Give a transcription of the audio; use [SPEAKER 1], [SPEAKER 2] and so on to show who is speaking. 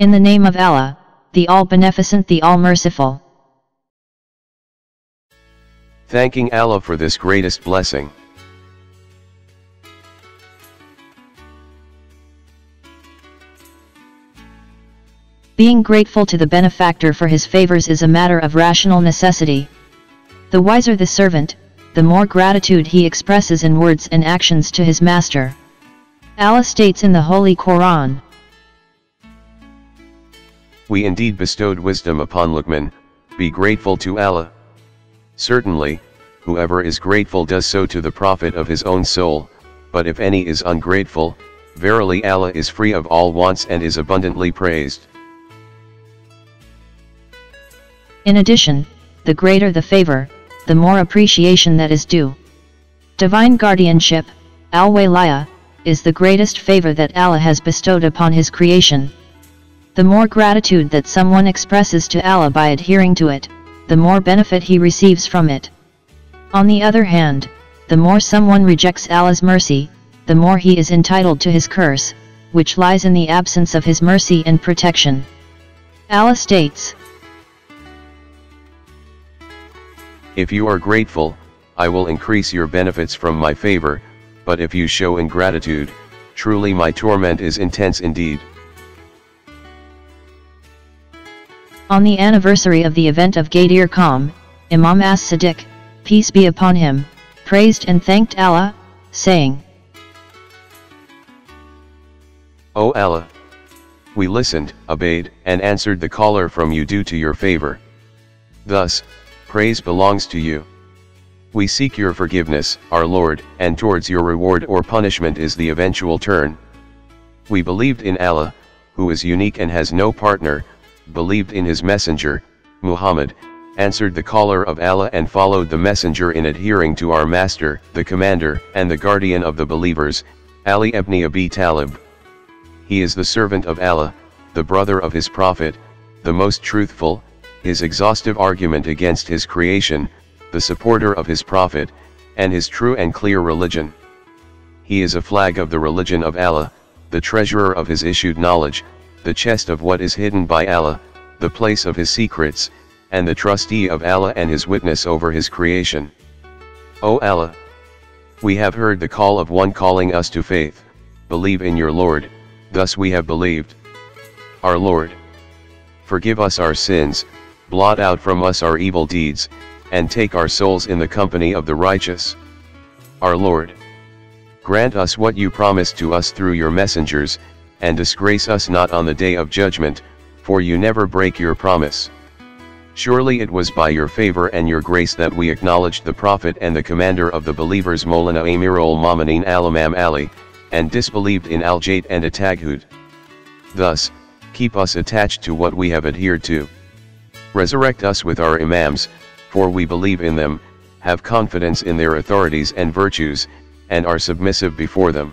[SPEAKER 1] In the name of Allah, the All-Beneficent the All-Merciful.
[SPEAKER 2] Thanking Allah for this greatest blessing.
[SPEAKER 1] Being grateful to the benefactor for his favors is a matter of rational necessity. The wiser the servant, the more gratitude he expresses in words and actions to his master. Allah states in the Holy Quran,
[SPEAKER 2] We indeed bestowed wisdom upon Luqman, be grateful to Allah. Certainly, whoever is grateful does so to the profit of his own soul, but if any is ungrateful, verily Allah is free of all wants and is abundantly praised.
[SPEAKER 1] In addition, the greater the favor, the more appreciation that is due. Divine guardianship, al-Walaya, is the greatest favor that Allah has bestowed upon His creation. The more gratitude that someone expresses to Allah by adhering to it, the more benefit he receives from it. On the other hand, the more someone rejects Allah's mercy, the more he is entitled to his curse, which lies in the absence of his mercy and protection. Allah states,
[SPEAKER 2] If you are grateful, I will increase your benefits from my favor, but if you show ingratitude, truly my torment is intense indeed.
[SPEAKER 1] On the anniversary of the event of Ghadir Khumm, Imam as-Sadiq, peace be upon him, praised and thanked Allah, saying,
[SPEAKER 2] O Allah! We listened, obeyed, and answered the caller from you due to your favor. Thus, praise belongs to you. We seek your forgiveness, our Lord, and towards your reward or punishment is the eventual turn. We believed in Allah, who is unique and has no partner, believed in his messenger, Muhammad, answered the caller of Allah and followed the messenger in adhering to our master, the commander, and the guardian of the believers, Ali ibn Abi Talib. He is the servant of Allah, the brother of his prophet, the most truthful, his exhaustive argument against his creation, the supporter of his prophet, and his true and clear religion. He is a flag of the religion of Allah, the treasurer of his issued knowledge, the chest of what is hidden by Allah, the place of his secrets, and the trustee of Allah and his witness over his creation. O Allah! We have heard the call of one calling us to faith, believe in your Lord, thus we have believed. Our Lord! Forgive us our sins, blot out from us our evil deeds, and take our souls in the company of the righteous. Our Lord! Grant us what you promised to us through your messengers, and disgrace us not on the day of judgment, for you never break your promise. Surely it was by your favor and your grace that we acknowledged the Prophet and the commander of the believers Molana Amirul Mu'minin Al-Imam Ali, and disbelieved in Al-Jait and Ataghut. Thus, keep us attached to what we have adhered to. Resurrect us with our Imams, for we believe in them, have confidence in their authorities and virtues, and are submissive before them.